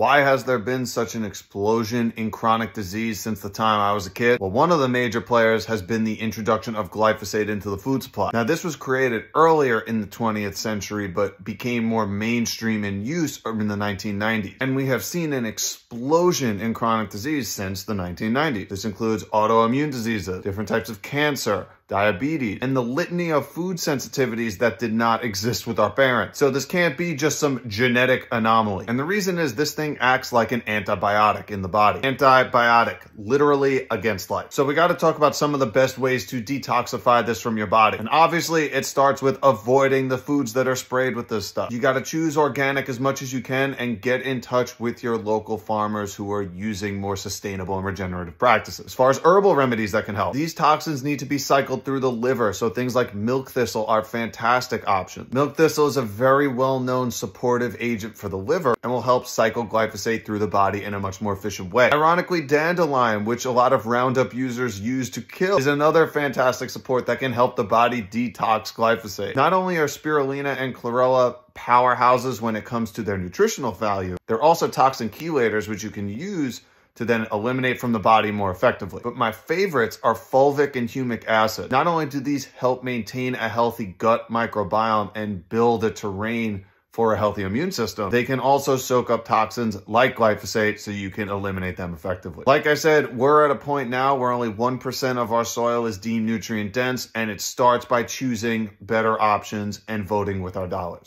Why has there been such an explosion in chronic disease since the time I was a kid? Well, one of the major players has been the introduction of glyphosate into the food supply. Now, this was created earlier in the 20th century, but became more mainstream in use in the 1990s. And we have seen an explosion in chronic disease since the 1990s. This includes autoimmune diseases, different types of cancer, diabetes, and the litany of food sensitivities that did not exist with our parents. So this can't be just some genetic anomaly. And the reason is this thing acts like an antibiotic in the body. Antibiotic, literally against life. So we got to talk about some of the best ways to detoxify this from your body. And obviously it starts with avoiding the foods that are sprayed with this stuff. You got to choose organic as much as you can and get in touch with your local farmers who are using more sustainable and regenerative practices. As far as herbal remedies that can help, these toxins need to be cycled through the liver. So things like milk thistle are fantastic options. Milk thistle is a very well-known supportive agent for the liver and will help cycle glyphosate through the body in a much more efficient way. Ironically, dandelion, which a lot of Roundup users use to kill, is another fantastic support that can help the body detox glyphosate. Not only are spirulina and chlorella powerhouses when it comes to their nutritional value, they're also toxin chelators, which you can use to then eliminate from the body more effectively. But my favorites are fulvic and humic acid. Not only do these help maintain a healthy gut microbiome and build a terrain for a healthy immune system, they can also soak up toxins like glyphosate so you can eliminate them effectively. Like I said, we're at a point now where only 1% of our soil is deemed nutrient dense and it starts by choosing better options and voting with our dollars.